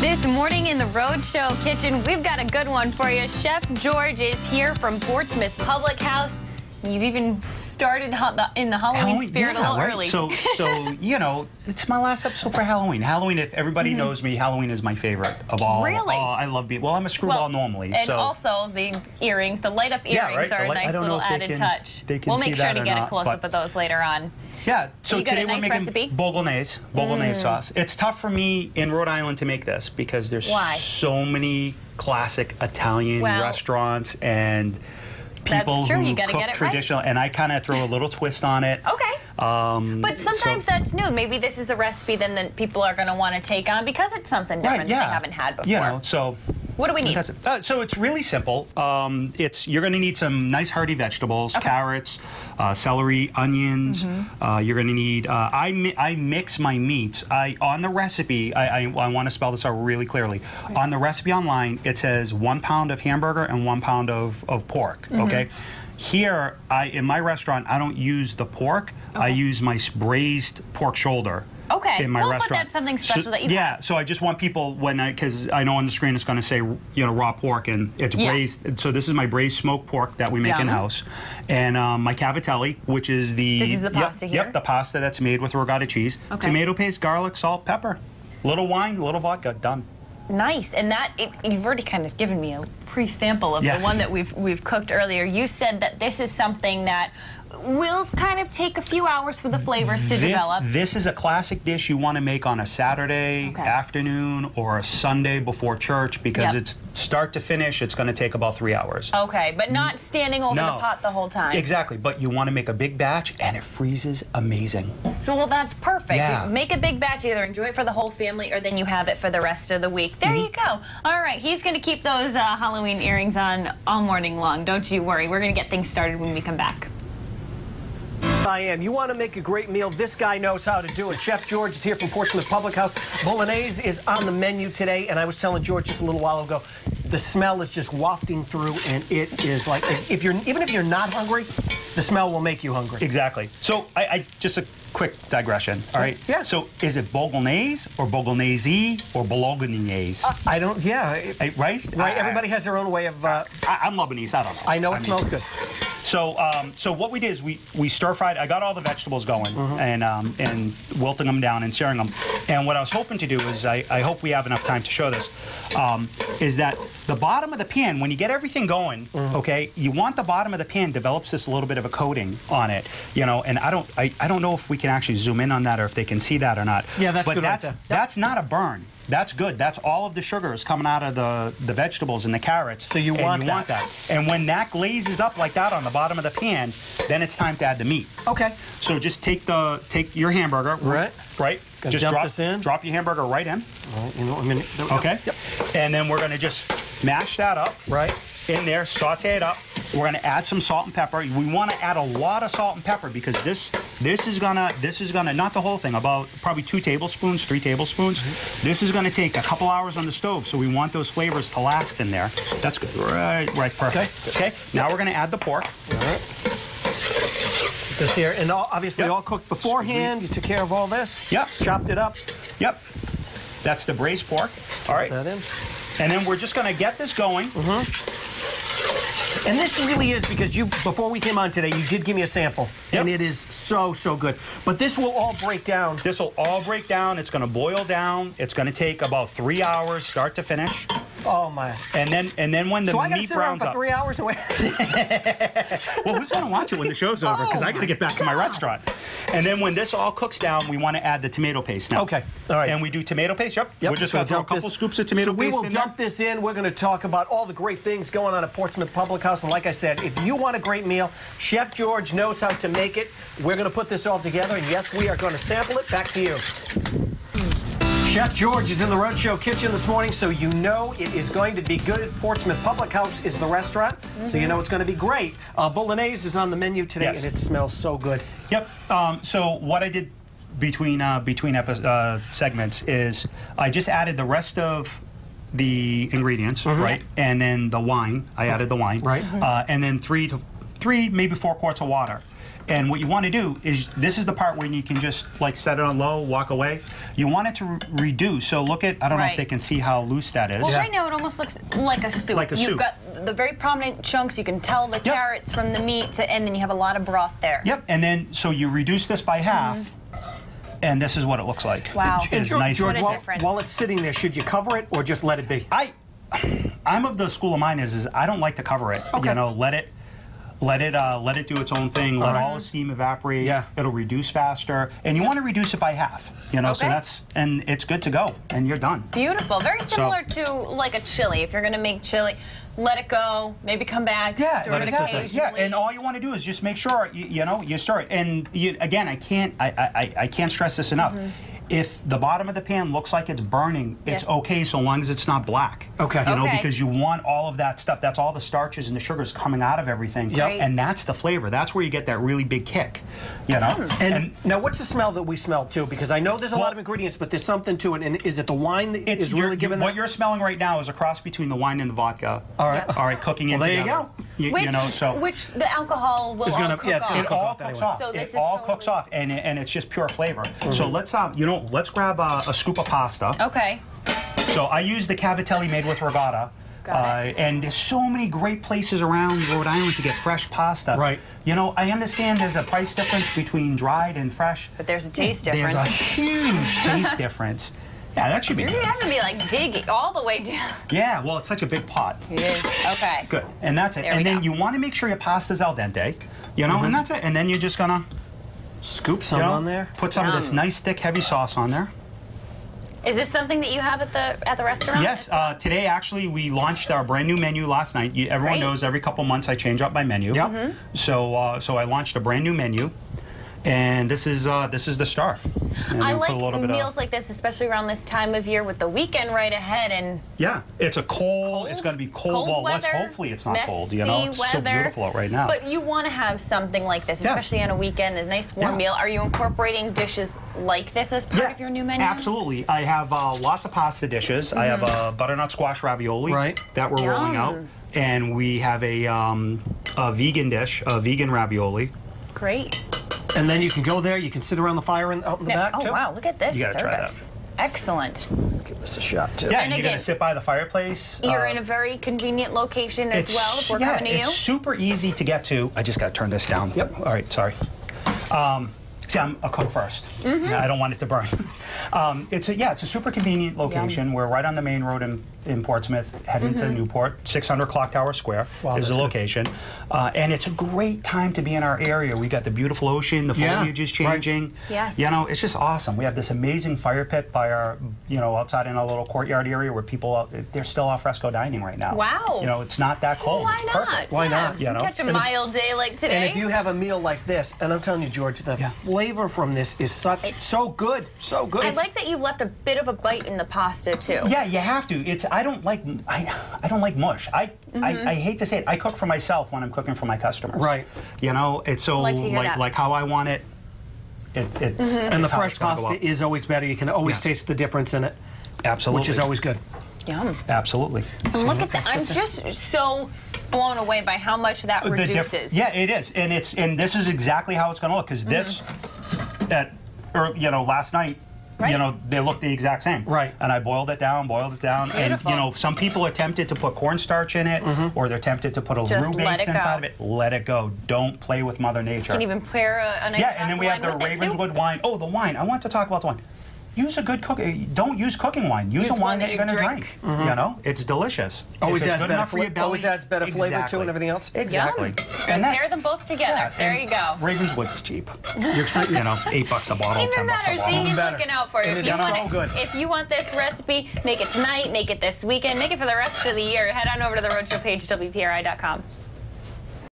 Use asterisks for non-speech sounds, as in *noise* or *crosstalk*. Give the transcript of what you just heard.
This morning in the Rhode Show Kitchen, we've got a good one for you. Chef George is here from Portsmouth Public House. You've even started in the Halloween, Halloween spirit yeah, a little right? early. So, so *laughs* you know, it's my last episode for Halloween. Halloween, if everybody mm -hmm. knows me, Halloween is my favorite of all. Really? Oh, I love being. Well, I'm a screwball well, normally. And so. also the earrings, the light up earrings yeah, right? are a nice little added can, touch. we'll make sure to get not, a close up of those later on. Yeah, so today nice we're making recipe? bolognese, bolognese mm. sauce. It's tough for me in Rhode Island to make this because there's Why? so many classic Italian well, restaurants and people who cook traditional, right. and I kind of throw a little twist on it. Okay. Um, but sometimes so, that's new. Maybe this is a recipe then that people are going to want to take on because it's something different right, yeah. they haven't had before. You know, so what do we need? It. Uh, so it's really simple. Um, it's you're going to need some nice hearty vegetables, okay. carrots, uh, celery, onions. Mm -hmm. uh, you're going to need. Uh, I mi I mix my meats. I on the recipe. I I, I want to spell this out really clearly. On the recipe online, it says one pound of hamburger and one pound of of pork. Mm -hmm. Okay. Here, I in my restaurant, I don't use the pork. Okay. I use my braised pork shoulder. Okay. In my we'll restaurant. Something special so, that you Yeah. So I just want people when I because I know on the screen it's going to say you know raw pork and it's yeah. braised. So this is my braised smoked pork that we make Yum. in house, and um, my cavatelli, which is the this is the pasta yep, here. Yep, the pasta that's made with ricotta cheese, okay. tomato paste, garlic, salt, pepper, little wine, little vodka, done. Nice, and that it, you've already kind of given me a pre-sample of yeah. the one that we've we've cooked earlier. You said that this is something that will kind of take a few hours for the flavors to this, develop. This is a classic dish you want to make on a Saturday okay. afternoon or a Sunday before church because yep. it's start to finish, it's going to take about three hours. Okay, but not standing over no. the pot the whole time. Exactly, but you want to make a big batch and it freezes amazing. So, well, that's perfect. Yeah. Make a big batch, either enjoy it for the whole family or then you have it for the rest of the week. There mm -hmm. you go. All right, he's going to keep those uh, Halloween earrings on all morning long. Don't you worry. We're going to get things started when we come back. I am. You want to make a great meal, this guy knows how to do it. Chef George is here from Portsmouth Public House. Bolognese is on the menu today, and I was telling George just a little while ago, the smell is just wafting through, and it is like, if you're, even if you're not hungry, the smell will make you hungry. Exactly. So, I, I just a quick digression, all right? Yeah. So, is it bolognese or bolognese or bolognese? Uh, I don't, yeah. It, right? Right, I, everybody has their own way of... Uh, I, am Lebanese, I don't know. I know it I smells mean, good. So, um, so what we did is we, we stir fried. I got all the vegetables going mm -hmm. and um, and wilting them down and searing them. And what I was hoping to do is I, I hope we have enough time to show this. Um, is that the bottom of the pan when you get everything going? Mm -hmm. Okay, you want the bottom of the pan develops this little bit of a coating on it. You know, and I don't I, I don't know if we can actually zoom in on that or if they can see that or not. Yeah, that's but good. That's right that's not a burn. That's good. That's all of the sugars coming out of the, the vegetables and the carrots. So you, want, you that. want that. And when that glazes up like that on the bottom of the pan, then it's time to add the meat. Okay. So just take the take your hamburger. Right. Right. Gonna just drop this in. Drop your hamburger right in. All right. You know, I mean, okay. Yep. And then we're gonna just mash that up. Right. In there, saute it up. We're gonna add some salt and pepper. We want to add a lot of salt and pepper because this this is gonna this is gonna not the whole thing about probably two tablespoons, three tablespoons. Mm -hmm. This is gonna take a couple hours on the stove, so we want those flavors to last in there. That's good. Right, right, perfect. Okay. okay. Now we're gonna add the pork. All right. This here, and all, obviously yep. all cooked beforehand. You took care of all this. Yep. Chopped it up. Yep. That's the braised pork. All right. That in. And then we're just gonna get this going. Mm -hmm. And this really is because you, before we came on today, you did give me a sample. Yep. And it is so, so good. But this will all break down. This will all break down. It's going to boil down. It's going to take about three hours, start to finish. Oh my! And then and then when the so meat I gotta sit browns around for up, three hours away. *laughs* well, who's gonna watch it when the show's over? Because oh I gotta get back God. to my restaurant. And then when this all cooks down, we want to add the tomato paste now. Okay. All right. And we do tomato paste. Yep. Yep. We're just so gonna throw a couple this, scoops of tomato so paste. we will in dump there. this in. We're going to talk about all the great things going on at Portsmouth Public House. And like I said, if you want a great meal, Chef George knows how to make it. We're going to put this all together, and yes, we are going to sample it. Back to you. Chef George is in the Rhode Show kitchen this morning, so you know it is going to be good. Portsmouth Public House is the restaurant, mm -hmm. so you know it's going to be great. Uh, Bolognese is on the menu today, yes. and it smells so good. Yep. Um, so what I did between uh, between uh, segments is I just added the rest of the ingredients, Mm-hmm. right, and then the wine. I added the wine, Right. uh, and then three to three, maybe four quarts of water. And what you want to do is this is the part where you can just like set it on low, walk away. You want it to re- reduce. So look at I don't know if they can see how loose that is. Well, right now it almost looks like a soup. Like a You've soup. got the very prominent chunks. You can tell the Yep. carrots from the meat, to, and then you have a lot of broth there. Yep. And then so you reduce this by half, mm-hmm. and this is what it looks like. Wow. It is George, nice. George while, while it's sitting there, should you cover it or just let it be? I I'm of the school of mine is, is I don't like to cover it. Okay. You know, let it let it uh, let it do its own thing. Let All right. all the steam evaporate. Yeah. It'll reduce faster, and you want to reduce it by half. You know, so that's and it's good to go, and you're done. Beautiful. Very similar to like a chili. If you're going to make chili, let it go. Maybe come back. Yeah, stir it exactly. occasionally. Yeah, and all you want to do is just make sure you, you know you stir it. And you, again, I can't I, I, I can't stress this enough. If the bottom of the pan looks like it's burning, it's Mm-hmm. Okay so long as it's not black. Okay. You know, Okay. because you want all of that stuff. That's all the starches and the sugars coming out of everything. Yep. Right. And that's the flavor. That's where you get that really big kick. You know. Hmm. And, now, what's the smell that we smell too? Because I know there's a lot of ingredients, but there's something to it. And is it the wine that It's is really giving what that? you're smelling right now is a cross between the wine and the vodka. All right. All right, cooking in Well, there you go. You, which, you know, so which the alcohol will gonna- cook yeah, it's gonna off. it cook all off cooks anyway. off. So this it is all totally- cooks off, and it- and it's just pure flavor. Mm-hmm. So let's um, you know, let's grab a, a scoop of pasta. Okay. So I use the cavatelli made with ricotta. Got Uh, it. and there's so many great places around Rhode Island to get fresh pasta. Right. You know, I understand there's a price difference between dried and fresh. But there's a taste difference. There's a huge taste *laughs* difference. Yeah, that should be You're gonna have to be like digging all the way down. Yeah, well, it's such a big pot. It is. Okay. Good. And that's it. There we and then go. you want to make sure your pasta's al dente. You know, Mm-hmm. and that's it. And then you're just gonna Scoop some you some know, on there. put some of this nice thick heavy sauce on there. Is this something that you have at the at the restaurant? Yes, uh, today actually we launched our brand new menu last night. You, everyone Great. knows every couple months I change up my menu. Yep. Mm-hmm. So uh, so I launched a brand new menu, and this is uh, this is the star. And I then like put a little bit meals of, like this, especially around this time of year with the weekend right ahead and yeah. It's a cold. cold. It's going to be cold. cold well, weather, hopefully it's not cold. You know, it's so beautiful out right now. But you want to have something like this, Yeah. especially on a weekend, a nice warm Yeah. meal. Are you incorporating dishes like this as part of your new menu? Absolutely. I have uh, lots of pasta dishes. I have a butternut squash ravioli Right. that we're rolling out. And we have a, um, a vegan dish, a vegan ravioli. Great. And then you can go there. You can sit around the fire in, out in the Now- back oh too. wow, look at this You gotta try that. service. Excellent. Give this a shot too. Yeah, And and, you're again- going to sit by the fireplace. You're Uh, in a very convenient location as well. If we're yeah, coming to it's you. super easy to get to. I just got to turn this down. Yep. All right, sorry. Um, see, I'm a cook 1st Mm-hmm. I don't want it to burn. *laughs* um, it's a, yeah, it's a super convenient location. We're right on the main road in, in Portsmouth, heading Mm-hmm. to Newport. 600 Clock Tower Square Wow, is the location, uh, and it's a great time to be in our area. We got the beautiful ocean, the Yeah, foliage is right. changing. Yes. You know, it's just awesome. We have this amazing fire pit by our, you know, outside in our little courtyard area where people, uh, they're still al fresco dining right now. Wow. You know, it's not that cold. Why it's not? perfect. Why Yeah, not? You know? Catch a And if- mild day like today. And if you have a meal like this, and I'm telling you, George, the Yeah. flavor from this is such so good, so good. I like that you've left a bit of a bite in the pasta too. Yeah, you have to. It's I don't like I I don't like mush. I, Mm-hmm. I I hate to say it. I cook for myself when I'm cooking for my customers. Right. You know, it's so Like like like how I want it. It it's Mm-hmm. and the fresh it's gonna go pasta is always better. You can always Yes. taste the difference in it, absolutely which is always good. Yum. absolutely. And look at that. I'm just so blown away by how much that The diff- reduces. yeah, it is, and it's and this is exactly how it's going to look because this at or you know last night. Right. You know, they look the exact same. Right. And I boiled it down, boiled it down. Beautiful. And, you know, some people are tempted to put cornstarch in it, Mm-hmm. or they're tempted to put a Just roux let base go. inside of it. Let it go. Don't play with Mother Nature. You can even pair a, a nice Yeah, glass and then we have the with too. Ravenswood wine. Oh, the wine. I want to talk about the wine. Use a good cook. Don't use cooking wine. Use, Use a wine that that, you you're going to drink. drink. You know, it's delicious. Mm-hmm. Always If it's adds good better enough for your belly, always adds better flavor, too, and everything else. Exactly. Yum. And that- pair them both together. yeah, there you go. Ravenswood's cheap. *laughs* You're excited. You know, eight bucks a bottle, Even ten bucks a bottle. See, he's better. looking out for you. And If it you, is want so it- good. if you want this recipe, make it tonight, make it this weekend, make it for the rest of the year. Head on over to the Rhode Show page, WPRI.com.